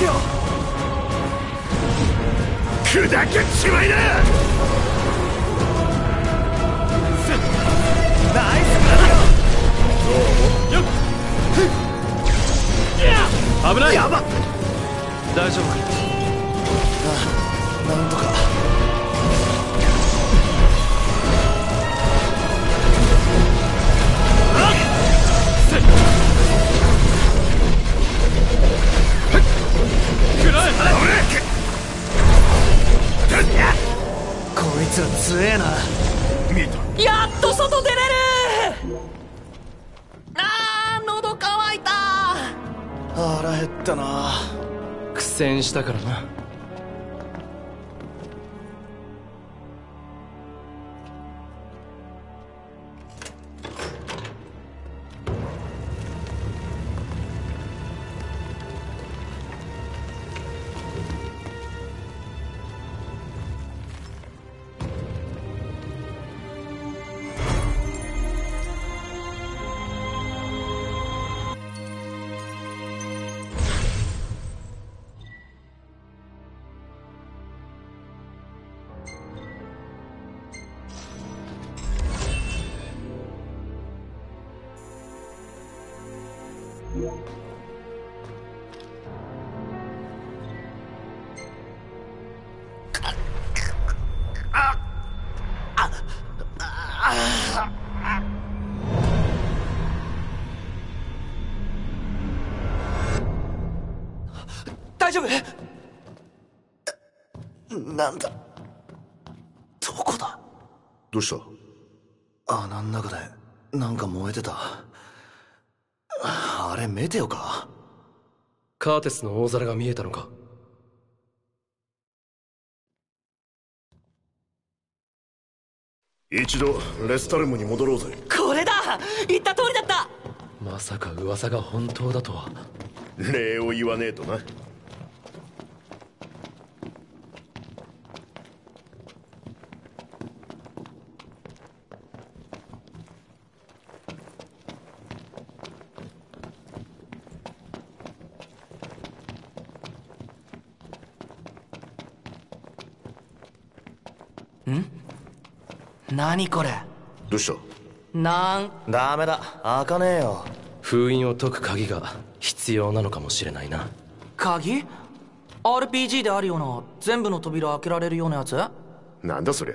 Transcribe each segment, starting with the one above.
グラディオ砕けちまいなナイスグラディオ危ない。やば大丈夫なんとか。くらえこいつら強えな。やっと外出れる。あー喉乾いた。腹減ったな。苦戦したからな。大丈夫？なんだ？どこだ？どうした？穴ん中でなんか燃えてた。あれメテオか？カーテスの大皿が見えたのか？一度レスタルムに戻ろうぜ。これだ！言った通りだった！まさか噂が本当だとは。礼を言わねえとな何これ？どうした？なん？ダメだ。開かねえよ。封印を解く鍵が必要なのかもしれないな。鍵？RPG であるような全部の扉開けられるようなやつ？なんだそりゃ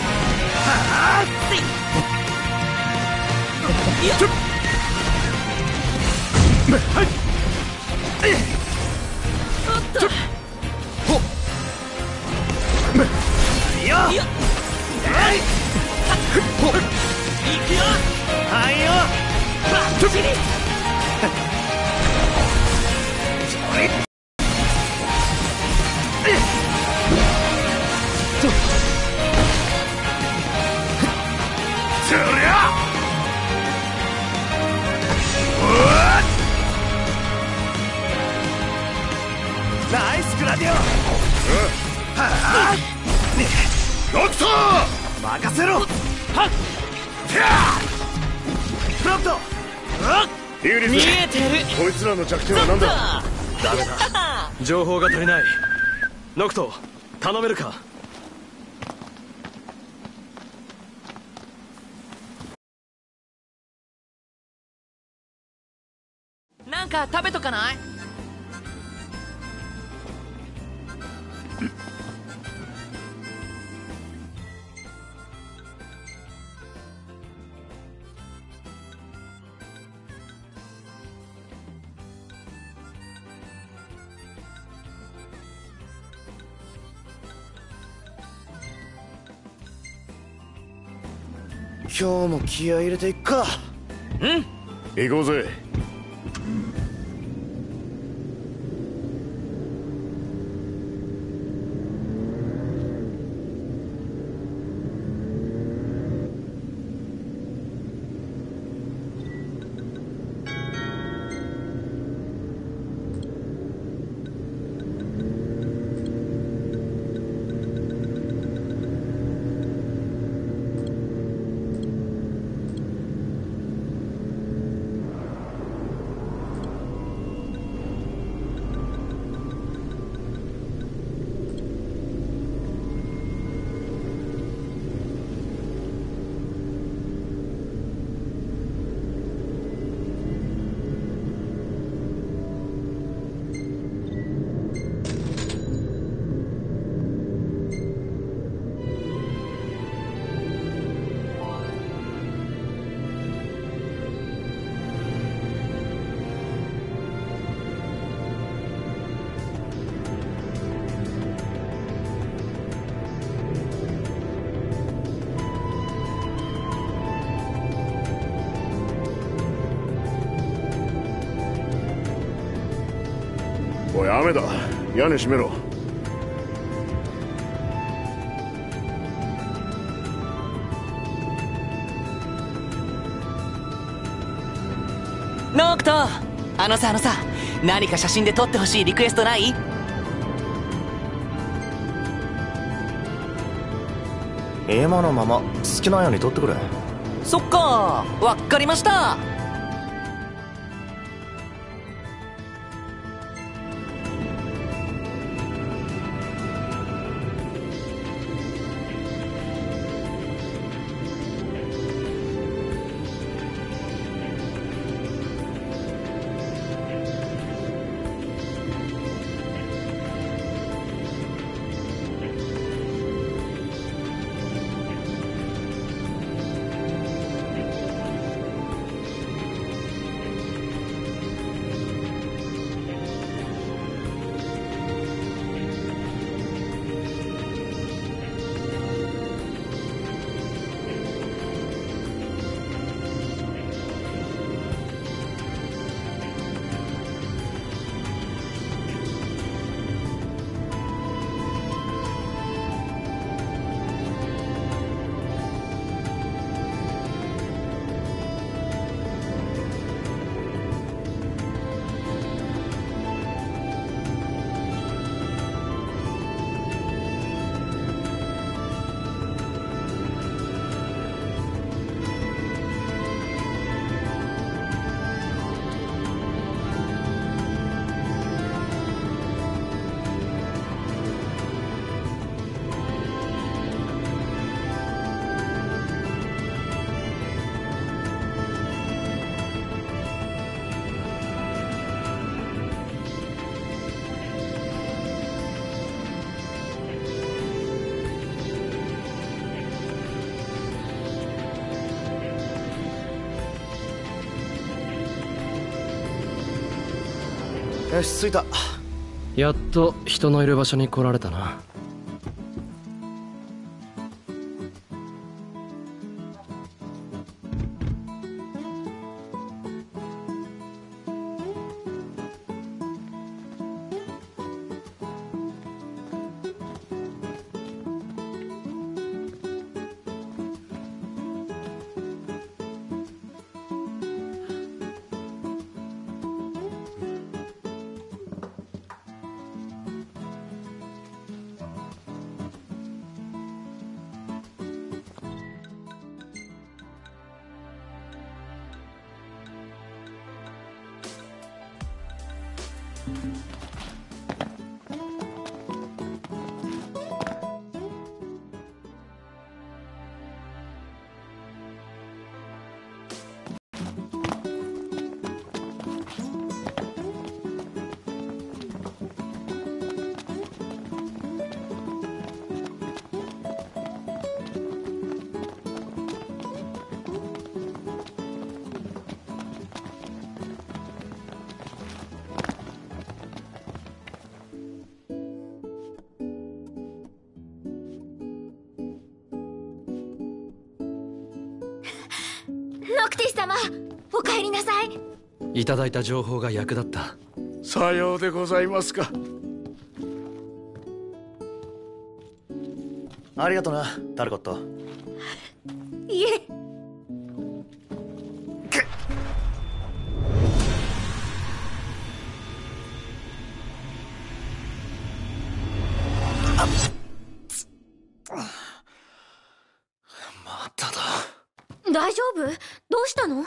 はっはいえいちょっほっいいよらの弱点は何だ？ダメだ？情報が足りない。ノクト頼めるか？なんか食べとかない？今日も気合い入れていっか。うん。行こうぜ。おい雨だ。屋根閉めろ。ノクト。あのさあのさ。何か写真で撮ってほしいリクエストない？今のまま好きなように取ってくれ。そっか。わっかりましたよし着いた。やっと人のいる場所に来られたな。いただいた情報が役立った。さようでございますか。ありがとなタルコット。いえ。まただ大丈夫？どうしたの？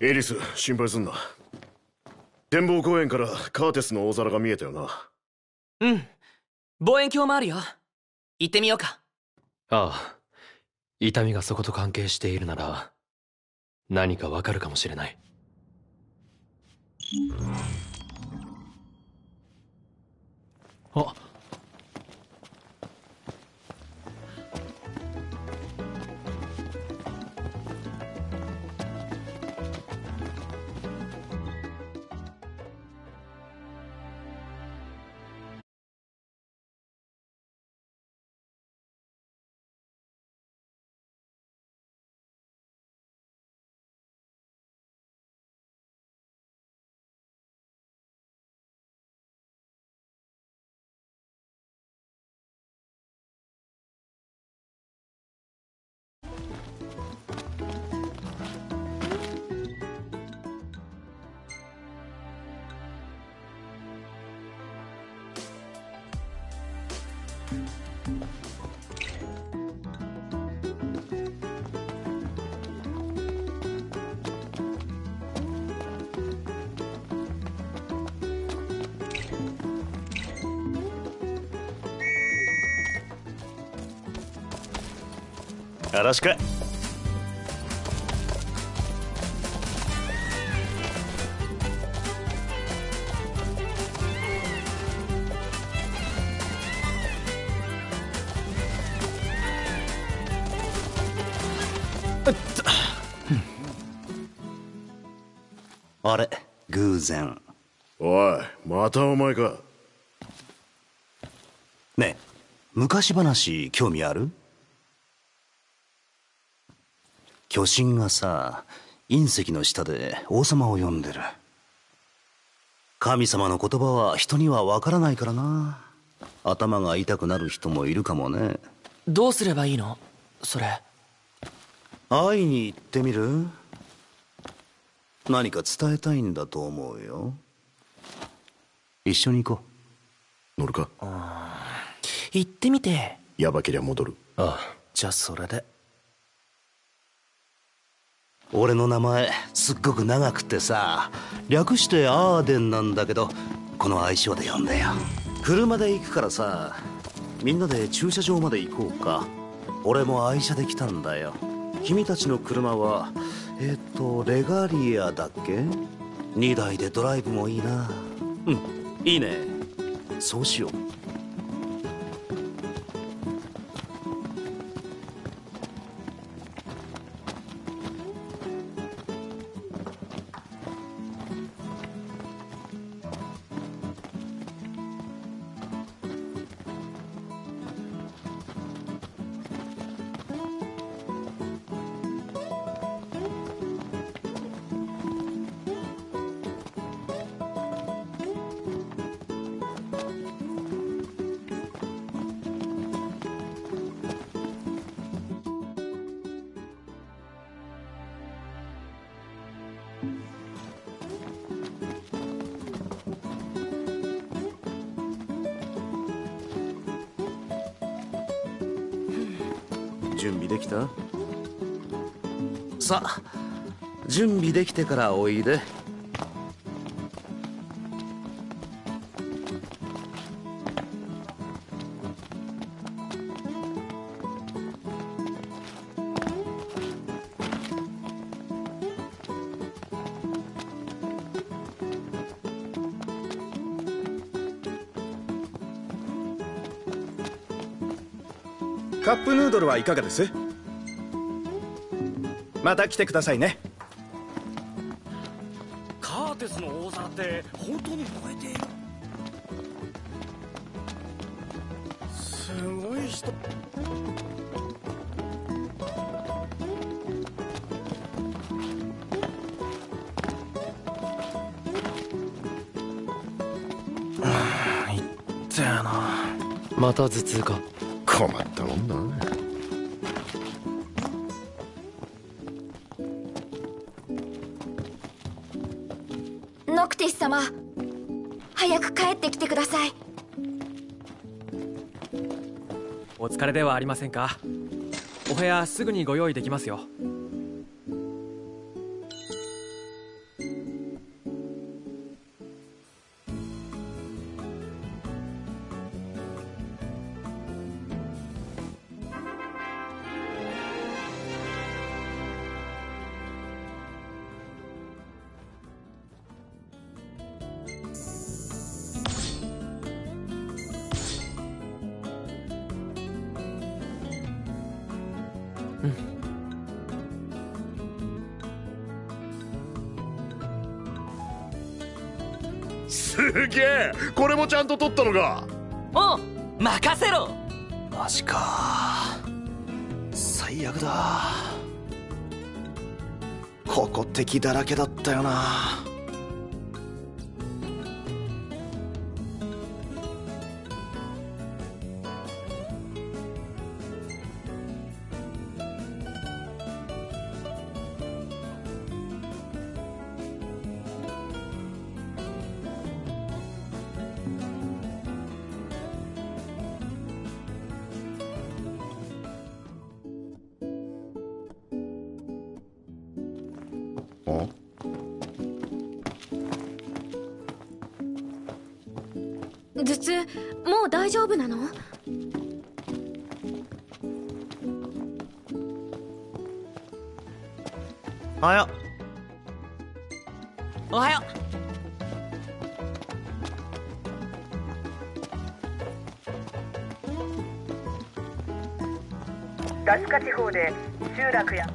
エリス心配すんな展望公園からカーテスの大皿が見えたよな。うん。望遠鏡もあるよ。行ってみようか。ああ。痛みがそこと関係しているなら何かわかるかもしれない。あよろしく。あれ偶然。おいまたお前か。ねえ昔話興味ある？巨神がさ隕石の下で王様を呼んでる。神様の言葉は人にはわからないからな。頭が痛くなる人もいるかもね。どうすればいいの？それ。会いに行ってみる？何か伝えたいんだと思うよ。一緒に行こ乗るか？行ってみて。やばけりゃ戻る。あうじゃあそれで俺の名前すっごく長くてさ略してアーデンなんだけどこの愛称で呼んだよ。車で行くからさみんなで駐車場まで行こうか。俺も愛車で来たんだよ。君たちの車はえっ、とレガリアだっけ？2台でドライブもいいな。うんいいね。そうしよう。できた？さあ準備できてからおいで。カップヌードルはいかがです？また来てくださいね。カーテスの大皿って本当に超えている？すごい人。いったよな。また頭痛か。困ったもんだ様。早く帰ってきてください。お疲れではありませんか。お部屋すぐにご用意できますよ。すげえ。これもちゃんと取ったのか。おう任せろ。マジか。最悪だ。ここ敵だらけだったよな頭痛もう大丈夫なの？はやおはよダスカ地方で集落や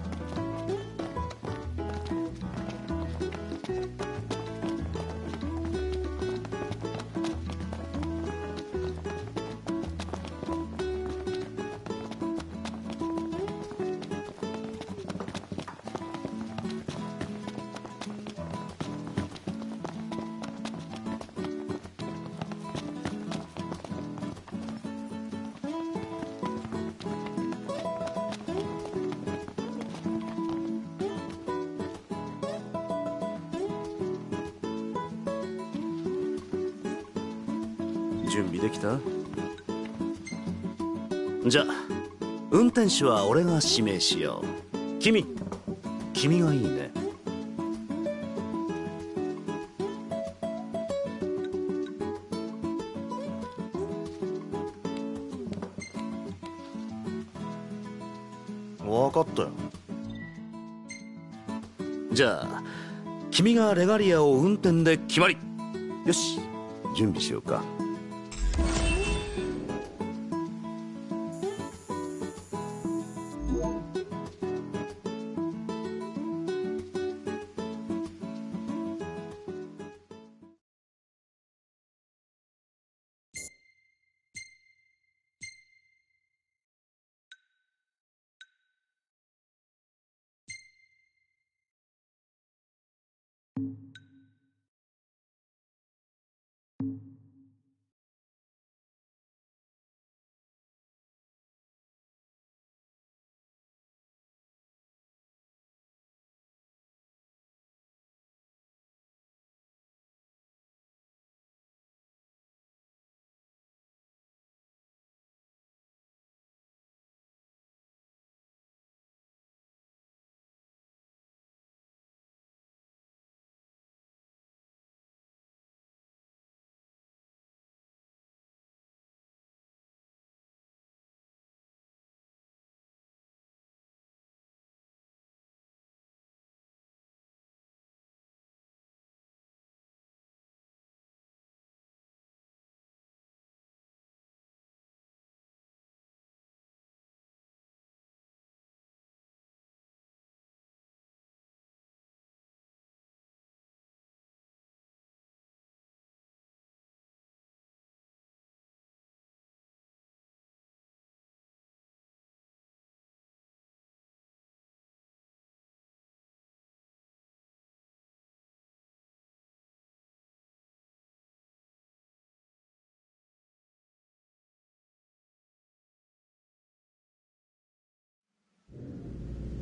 準備できた？じゃあ運転手は俺が指名しよう。君君がいいね。分かったよ。じゃあ君がレガリアを運転で決まり。よし準備しようか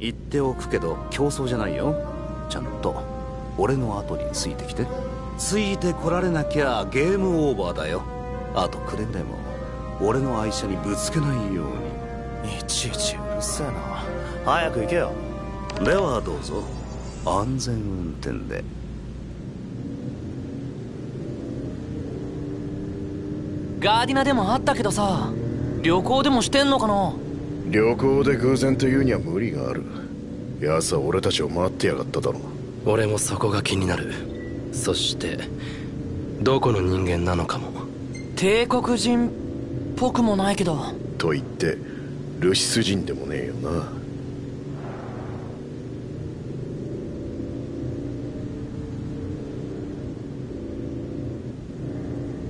言っておくけど競争じゃないよ。ちゃんと俺の後についてきて。ついてこられなきゃゲームオーバーだよ。あとくれぐれも俺の愛車にぶつけないように。いちいちうるせえな。早く行けよ。ではどうぞ。安全運転で。ガーディナでもあったけどさ旅行でもしてんのかな？旅行で偶然というには無理がある。奴は俺たちを待ってやがっただろ俺もそこが気になる。そしてどこの人間なのかも。帝国人っぽくもないけど。と言ってルシス人でもねえよな。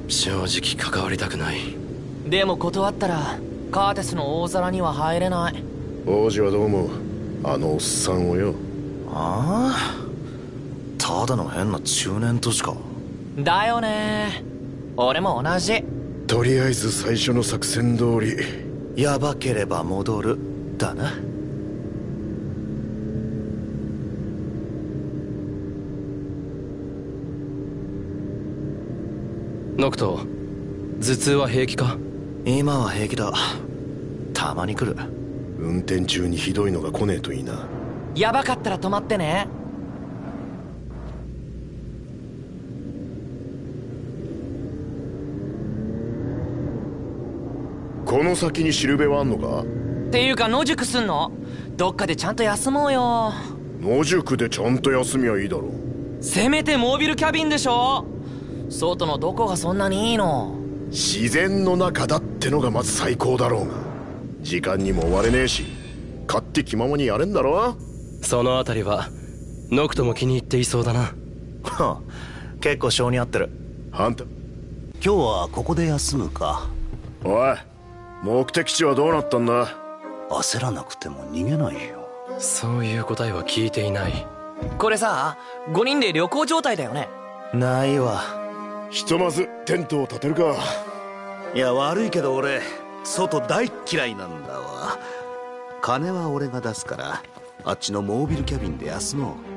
正直関わりたくない。でも断ったらカーテスの大皿には入れない。王子はどう思う？あのおっさんをよ。ああ。ただの変な中年都市か。だよね。俺も同じ。とりあえず最初の作戦通り。やばければ戻る。だな。ノクト頭痛は平気か？今は平気だたまに来る。運転中にひどいのが来ねえといいな。やばかったら止まってね。この先にしるべはあんのか？っていうか野宿すんの？どっかでちゃんと休もうよ。野宿でちゃんと休みはいいだろ。せめてモービルキャビンでしょ。外のどこがそんなにいいの？自然の中だってのがまず最高だろうが時間にも追われねえし勝手気ままにやれんだろ？そのあたりはノクトも気に入っていそうだな。はあ結構性に合ってる。あんた。今日はここで休むか。おい目的地はどうなったんだ？焦らなくても逃げないよ。そういう答えは聞いていない。これさ5人で旅行状態だよね。ないわ。ひとまずテントを立てるか。いや悪いけど俺外大っ嫌いなんだわ。金は俺が出すからあっちのモービルキャビンで休もう。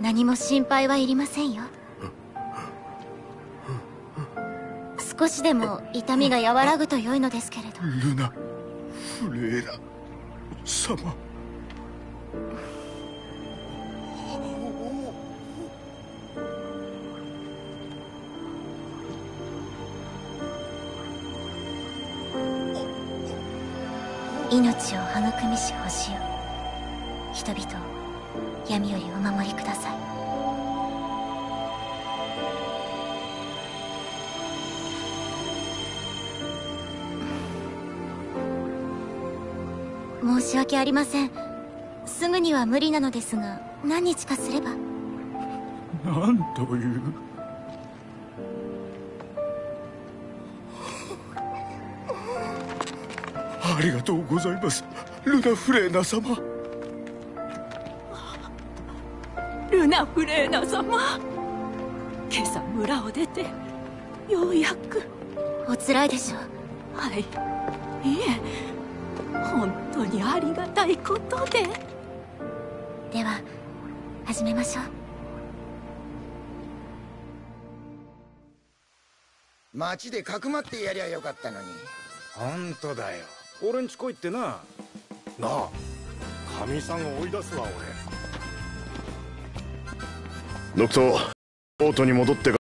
何も心配はいりませんよ。少しでも痛みが和らぐと良いのですけれど。ルナフレーラ様。命を育みし星よ人々を闇よりお守りください。申し訳ありません。すぐには無理なのですが何日かすれば。なんという。ありがとうございます。ルナ・フレーナ様。ナ・フレーナ様。今朝村を出てようやく。おつらいでしょ。うはい。いえ本当にありがたいことで。では始めましょう。街でかくまってやりゃよかったのに。本当だよ。俺んち来いってな。なあかみさんを追い出すわ俺ノクトボートに戻ってか